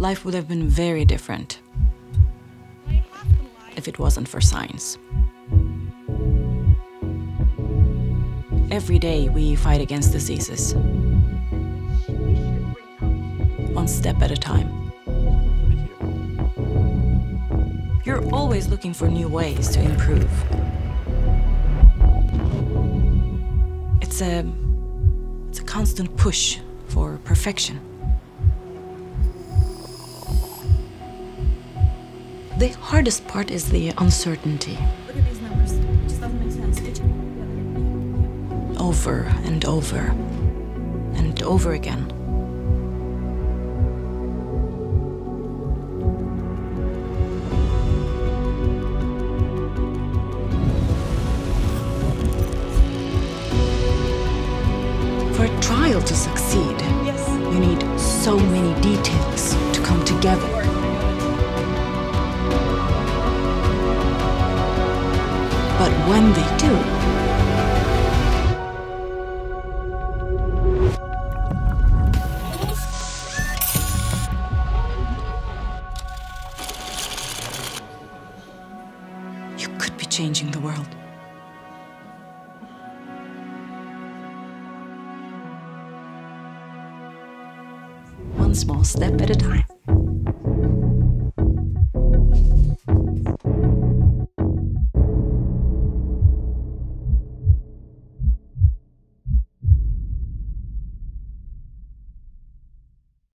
life would have been very different if it wasn't for science. Every day we fight against diseases, one step at a time. You're always looking for new ways to improve. It's a, it's a constant push for perfection. The hardest part is the uncertainty. Look at these numbers. It just doesn't make sense. Over and over and over again. For a trial to succeed, Yes. you need But when they do, you could be changing the world. One small step at a time.